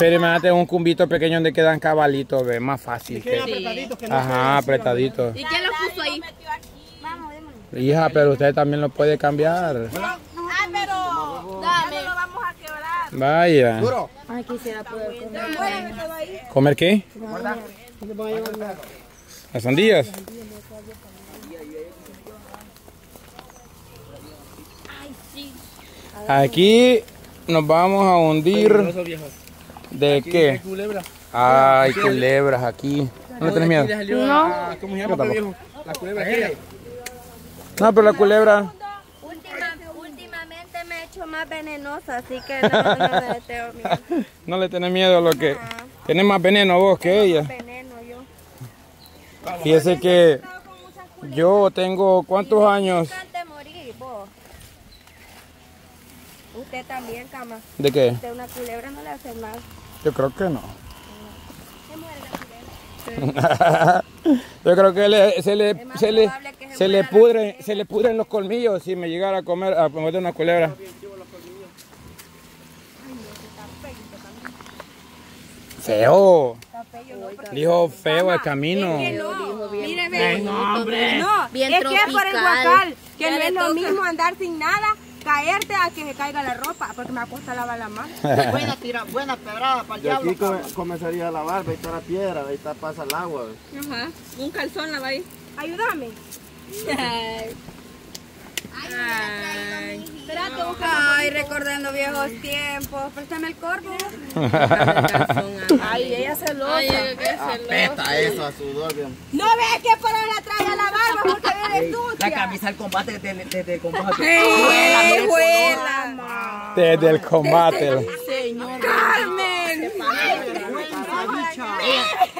Pero imagínate un cumbito pequeño donde quedan cabalitos, ve, más fácil. Que... apretaditos que no Ajá, apretaditos. ¿Y quién lo puso ahí? Hija, pero usted también lo puede cambiar. Ah, pero dame. lo vamos a quebrar. Vaya. Duro. Ay, quisiera poder comer. ¿Comer qué? Las sandías. Aquí nos vamos a hundir. ¿De qué? culebra. Ay, culebras aquí. ¿No le tenés miedo? No. ¿Cómo se llama, viejo? La culebra aquella. No, pero la culebra. Última- últimamente me he hecho más venenosa, así que no, no me tengo miedo. No le tenés miedo a lo que. Tenés más veneno vos que ella. Veneno yo. Fíjese que yo tengo cuántos años. Antes de morir, vos. Usted también, cama. ¿De qué? Usted una culebra no le hace mal. Yo creo que no. Yo creo que le- se le, se le, se se le muera la pudre, se le pudren los colmillos si me llegara a comer, a comer una culebra. Feo. Dijo feo el camino. Mire. No, hombre. No, Bien es que es por el guacal, que no es lo mismo andar sin nada, caerte a que se caiga la ropa, porque me cuesta lavar la mano. Buena tira, buena pedrada para el aquí diablo. come- comenzaría a lavar, ahí está la piedra, ahí está pasa el agua. ve. Ajá. Un calzón la va ahí. Ayúdame. Ay, recordando viejos tiempos. Préstame el corvo. Ay, ella se lo. Apesta eso a sudor, bien. No ves que por ahí la trae a la barba porque viene sucia. La camisa del combate desde, desde el combate. ¡Ey, vuela! Desde el combate. ¡Carmen!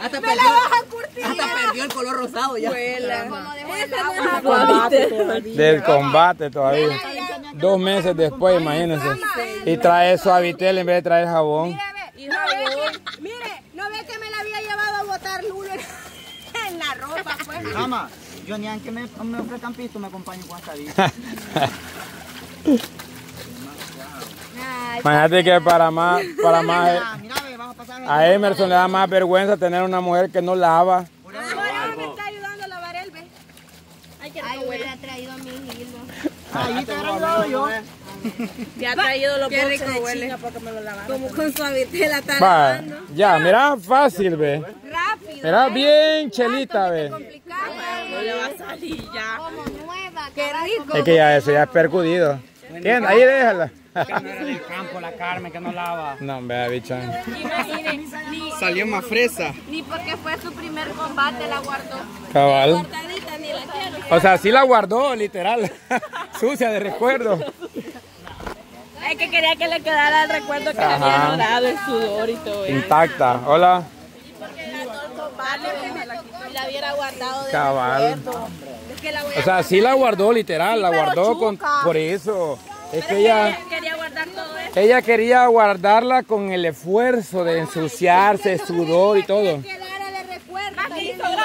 Hasta ¡Me perdió, la vas a curtir! hasta perdió el color rosado ya. Vuela. Del combate todavía. Dos meses después, imagínense. Y trae suavitel en vez de traer jabón. Mire, ve, no ve que- mire, no ve que me la había llevado a botar lulo en- la ropa, pues. Mamá, yo ni aunque me, me ofrezcan pisto me acompaño con esta vida. Imagínate que para más, para más, a Emerson le da más vergüenza tener una mujer que no lava. Ahora me está ayudando a lavar el, ve. Ay, hubiera traído mi hilo. Ahí te he ayudado yo. Te ha traído los China para que me lo. Como con suavitel está Va, lavando. ya, mira, fácil, ve. Rápido. Mira, bien chelita, ve. Complicado. No le va a salir ya. Como nueva. Qué rico. Es que ya eso ya es percudido. ¿Quién? Ahí déjala. No era del campo, la Carmen que no lava. No, vea, bicha. Salió más fresa. Ni porque fue su primer combate la guardó. Cabal. O sea, sí la guardó, literal. Sucia de recuerdo. Es que quería que le quedara el recuerdo que le Ajá. había dado el sudor y todo eso. Intacta. Hola. Y la hubiera guardado de Cabal. Es que la voy O sea, sí la guardó, literal. La guardó con... Por eso. Es que ella... quería guardar todo eso. Ella quería guardarla con el esfuerzo de ensuciarse, sudor y todo. Quedara de recuerdo.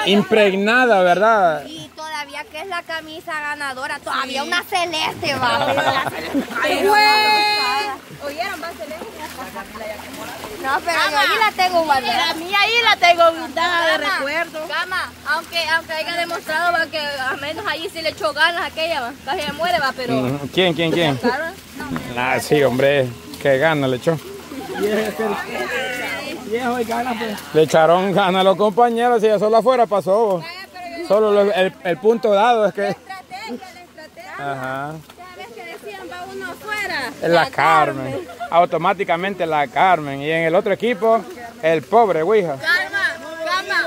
Impregnada, ¿verdad? Y todavía que es la camisa ganadora, todavía una celeste va. ¿Oyeron? Va a ser No, pero yo ahí la tengo guardada. A mí ahí la tengo guardada de recuerdo. Cama, aunque, aunque haya demostrado va, que al menos allí sí le echó ganas a aquella, va. casi se muere, va, pero... ¿Quién, quién, quién? Claro. Ah, sí, hombre. Qué gana le echó. Viejo y gana, pues. Le echaron ganas a los compañeros y ella solo afuera pasó. Solo lo- el, el punto dado es que... Estrategia, la estrategia. Ajá. Cada vez que decían va uno afuera. La Carmen. Automáticamente la Carmen. Y en el otro equipo, el pobre Ouija. Calma, calma.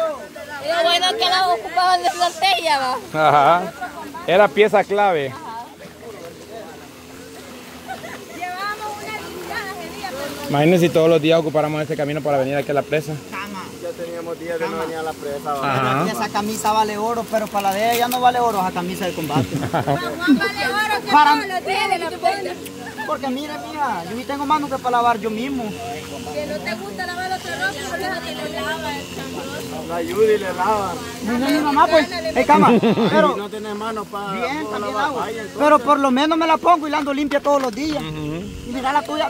Lo bueno es que la ocupaban de estrategia, va. Ajá. Era pieza clave. Llevábamos una limpiada ese día. Imagínense si todos los días ocupáramos este camino para venir aquí a la presa. Teníamos días de no venir a la presa. va. Ajá. Esa camisa vale oro, pero para la de ella no vale oro esa camisa de combate. Juan vale oro que Para- los días le la pone. Porque mire, mija, yo ni tengo manos que para lavar yo mismo. Que no te gusta lavar otra ropa, pero déjate lo lava el La Judy le lava. No, no, mi mamá, pues, eh, cama, Y pero no tiene manos para bien, también lavar. Pero por lo menos me la pongo y la ando limpia todos los días. Y mira la tuya,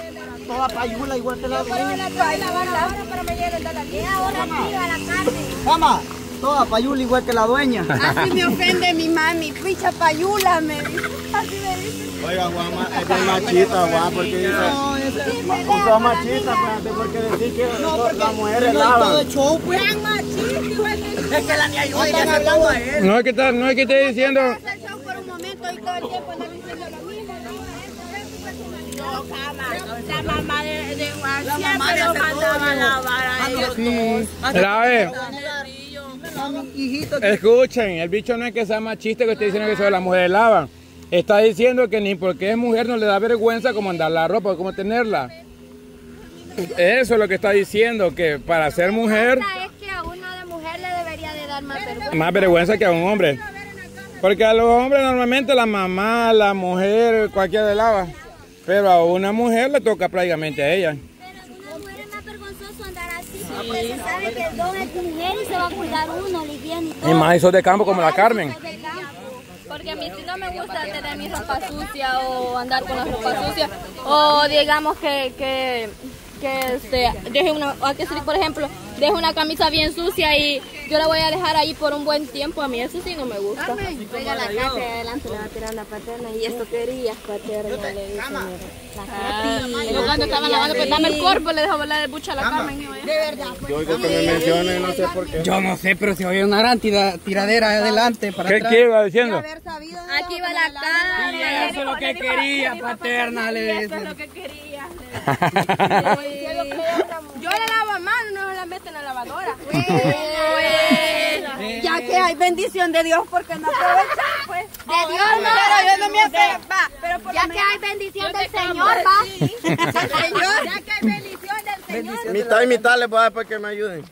toda payula igual que la de. Cama, toda payula igual que la dueña. Así me ofende mi mami, picha payula, me dice. Así me dice. Oiga, Juan, es bien machista, Juan, porque dice... Usa machista, espérate, porque decir que las mujeres lavan. show, pues. Tan machista, Es que la niña yo ella hablando a él. No es que está, no es que esté diciendo. hacer show por un momento y todo el tiempo andan diciendo lo mismo. No, cama, la mamá de, de Juan La siempre mamá de lo hace mandaba a todo. lavar a ellos. Mira, a ver, Hijito, escuchen, el bicho no es que sea machista que esté diciendo que solo las mujeres lavan. Está diciendo que ni porque es mujer no le da vergüenza como andar la ropa, como tenerla. Eso es lo que está diciendo, que para ser mujer, es que a una de mujer le debería de dar más vergüenza. más vergüenza que a un hombre. Porque a los hombres normalmente la mamá, la mujer, cualquiera le lava. Pero a una mujer le toca prácticamente a ella. Pero una mujer es más vergonzoso andar así, porque se sabe que el don es mujer y se va a cuidar uno, viene y todo. Y más esos de campo como la Carmen. Porque a mí sí no me gusta tener mi ropa sucia o andar con la ropa sucia. O digamos que, que, que este, deje una, o que si, por ejemplo, deje una camisa bien sucia y yo la voy a dejar ahí por un buen tiempo. A mí eso sí no me gusta. Pega la casa y adelante le va a tirar la paterna y esto querías paterna, le dice, mira. La Yo cuando estaba lavando, pues dame el cuerpo, le dejo volar el bucha a la cama. De verdad, Yo oigo que me mencionen, no sé por qué. Yo no sé, pero si había una gran tira- tiradera adelante para ¿Qué, atrás. qué iba diciendo? Aquí va la Y cara. eso es lo que quería, paterna, le Eso dice. es lo que quería. Yo la lavo a mano, no la meten en la lavadora. Bueno. Ya que hay bendición de Dios, porque no aprovechar, pues. De Dios no. Pero yo no me apego, va, pero por Ya que hay bendición del Señor, va. Señor, ya que hay bendición del Señor. Mitad y mitad les voy a dar para que me ayuden.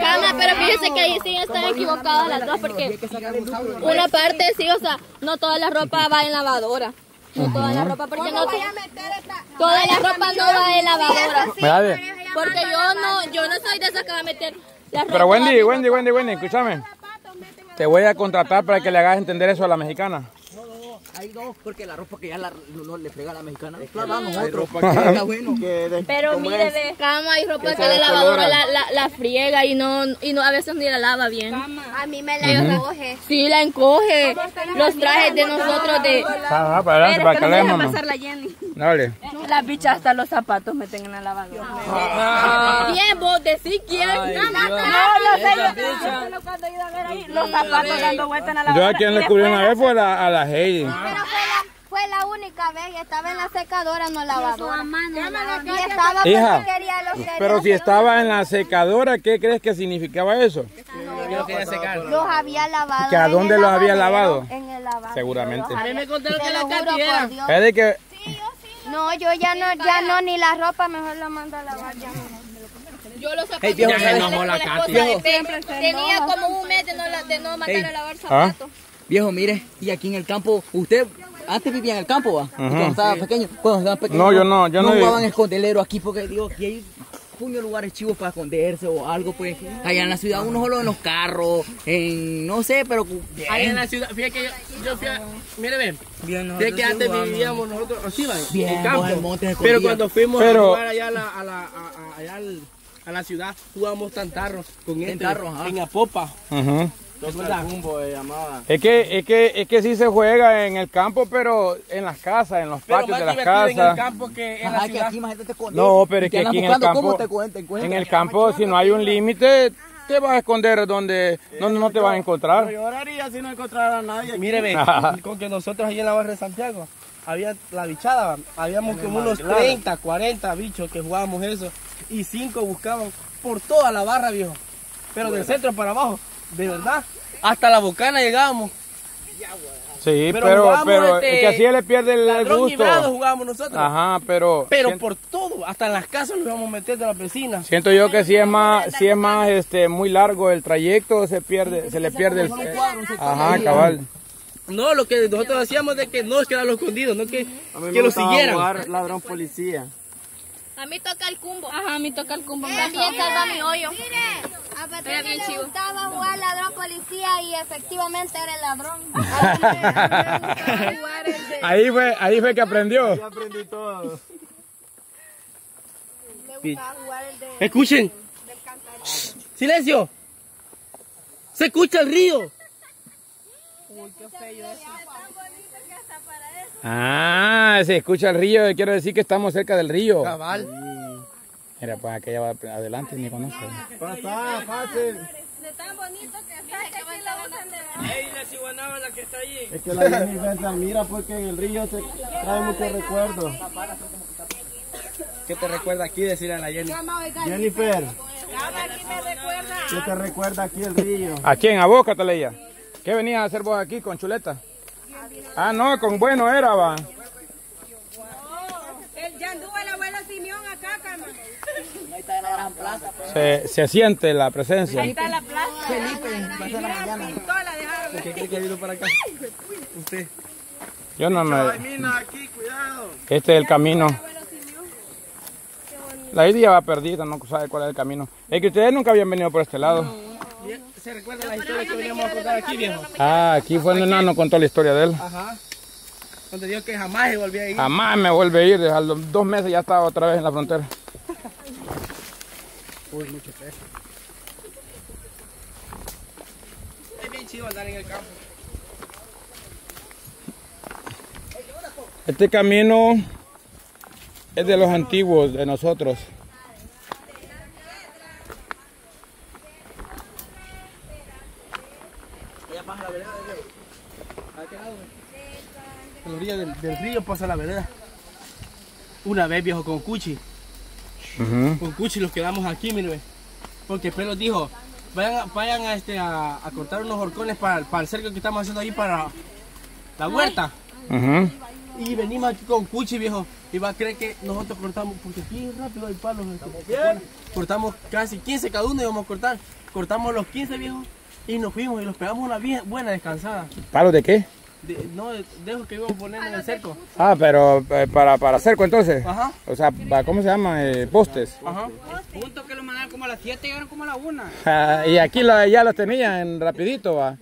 Gana, pero fíjese que ahí sí están equivocadas las dos porque una parte sí, o sea, no toda la ropa va en lavadora. No toda la ropa, porque no Voy a meter esta. toda la ropa no va en lavadora. Ve. Porque yo no, yo no soy de esas que va a meter la ropa. Pero Wendy, Wendy, Wendy, Wendy, escúchame. Te voy a contratar para que le hagas entender eso a la mexicana. Hay dos, porque la ropa que ya la, no, no le frega a la mexicana. Es clara a nosotros. Está bueno. Que de- Pero ¿cómo mire, es? de cama hay ropa Que que la lavadora la, la, la friega y no, y no a veces ni la lava bien. A mí me la encoge. Sí, la encoge. Los trajes de nosotros de... Ah, para adelante, para que le mamá. la Jenny. Dale. Las bichas hasta los zapatos meten en la lavadora. ¿Quién vos decís quién? no, no. Yo, cuando a ver ahí, los zapatos dando vueltas en la Yo lavadora. a quien le descubrí una vez fue a la, a la Heidi. Pero fue la, fue la única vez que estaba en la secadora, no lavadora. Y estaba Hija, porque quería los quería pero si estaba en la secadora, ¿qué crees que significaba eso? Los había lavado. ¿Que a dónde los había lavado? En el lavadero. Seguramente. Te lo juro por Dios. Es de que No, yo ya no, ya no, ni la ropa, mejor la mando a lavar ya. Yo los zapatos Hey, viejo, se enojó la la Katy. Tenía como un mes de no, la- de no mandar Hey. a lavar ¿Ah? zapatos. Viejo, mire, y aquí en el campo, usted antes vivía en el campo, va. Cuando estaba pequeño, cuando estaba pequeño. No, yo no, yo no No jugaban escondelero aquí porque digo, aquí hay puño lugares chivos para esconderse o algo, pues. Allá en la ciudad, uno solo en los carros, en no sé, pero. Ahí en la ciudad, fíjate que yo, yo fui a, mire ven, Bien, fíjate que antes vivíamos nosotros así, va, Bien, en campo. vos en montes Pero cuando fuimos Pero- a jugar allá a la, a la, a, allá al- a la ciudad, jugamos tantarros con este, tarros, ajá. en Apopa. Ujú. Llamaba. Es que, es que, es que sí se juega en el campo, pero en las casas, en los Pero patios más de las divertido en el casas. campo que en Ajá, la que ciudad. aquí más gente te. No, pero es que aquí en el campo, ¿Cómo te cuentan? en el campo, si no hay un límite, te vas a esconder donde, donde no te vas a Pero encontrar. lloraría si no encontrara a nadie. ve, con que nosotros ahí en la barra de Santiago, había la bichada, habíamos como unos 30, 40 bichos que jugábamos eso, y 5 buscaban por toda la barra, viejo. Pero del centro para abajo, de verdad. Hasta la bocana llegábamos. Sí, Pero pero, jugamos, pero este, es que así le pierde el, gusto. jugábamos nosotros. Ajá, pero, Pero siento, por todo, hasta en las casas nos íbamos a meter de las vecinas. siento yo que si es más, si es más, este, muy largo el trayecto, se pierde, se le pierde el, ajá, cabal. No, lo que nosotros hacíamos de que no es quedarlo escondido, no que, A mí me que lo siguieran. jugar ladrón policía. A mí toca el cumbo. Ajá, a mí toca el cumbo. También salva mi hoyo. Mire, a bien le chivo. gustaba jugar ladrón policía y efectivamente era el ladrón. Ahí fue, ahí fue que aprendió. Yo aprendí todo. Escuchen. Silencio. Se escucha el río. Ah, se escucha el río, quiero decir que estamos cerca del río. Cabal. Mira, pues aquella va adelante ni conoce. Pasa, fácil. De tan bonito que está, que aquí la usan de... Ey, la la que está allí. Es que la mira porque en el río se trae muchos recuerdos. ¿Qué te recuerda aquí decirle a la Jenny? Jennifer, ¿qué te recuerda aquí el río? ¿A quién? ¿A vos, Cataleya? ¿Qué venías a hacer vos aquí con chuleta? Ah, no, con bueno era, va. Ya anduvo el abuelo Simeón acá, cama. Se, se siente la presencia. Está la plaza. ¿Por qué cree que vino para acá? Usted. Yo no me... Aquí, cuidado. Este es el camino. La idea va perdida, no sabe cuál es el camino. Es que ustedes nunca habían venido por este lado. ¿Se recuerda la historia que veníamos a contar aquí, viejo? Ah, aquí fue donde Nano contó la historia de él. Ajá. Donde dijo que jamás se volvía a ir. Jamás me vuelve a ir, desde los dos meses ya estaba otra vez en la frontera. Es bien chido andar en el campo. Este camino es de los antiguos, de nosotros. En la orilla del, del río pasa la vereda. Una vez, viejo, con Cuchi. Con Cuchi los quedamos aquí, mire. Porque Pelo dijo, vayan, a- vayan a, este, a, a cortar unos horcones para, para el cerco que estamos haciendo ahí para la huerta. Y venimos aquí con Cuchi, viejo. Y va a creer que nosotros cortamos, porque aquí rápido hay palos. este, Cortamos casi 15 cada uno y vamos a cortar. Cortamos los 15, viejo. Y nos fuimos y los pegamos una bien buena descansada. ¿Palos de qué? De- no, de, de esos que íbamos a poner en el cerco. Ah, pero eh, para, para cerco entonces. Ajá, O sea, ¿cómo se llama? Eh, postes. ajá. Punto que lo mandaron como a las 7 y llegaron como a la 1. Ah, y aquí ya los tenían rapidito, va.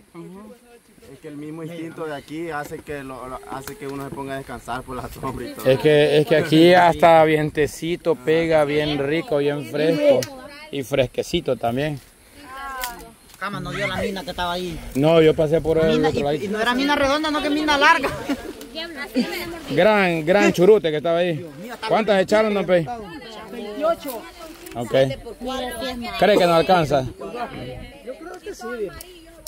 Es que el mismo instinto de aquí hace que, lo, lo- hace que uno se ponga a descansar por la sombra y todo. Es que, es que aquí hasta vientecito pega bien rico, bien fresco. Y fresquecito también. Cama no dio la mina que estaba ahí. No, yo pasé por el Mina, otro y, lado. y no era mina redonda, no que mina larga. Gran, gran churute que estaba ahí. ¿Cuántas echaron, don Pei? 28. Ok. ¿Cree que no alcanza?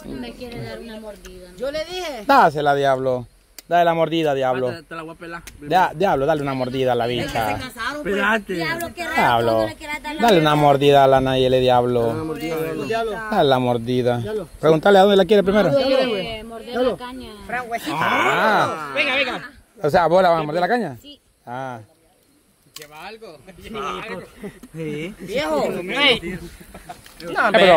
Me quiere dar una mordida. Yo le dije. Dásela, diablo. Dale la mordida, diablo. Te, te la voy a pelar. Ya, diablo, dale una mordida a la bicha. Casaron, pues. Espérate. Diablo. Dale una mordida a la Nayeli, diablo. Dale la mordida. Pregúntale a dónde la quiere primero. Eh, morder la caña. Ah. Venga, venga. O sea, ¿vos la vas a morder la caña? Sí. Ah. Viejo. Eh, pero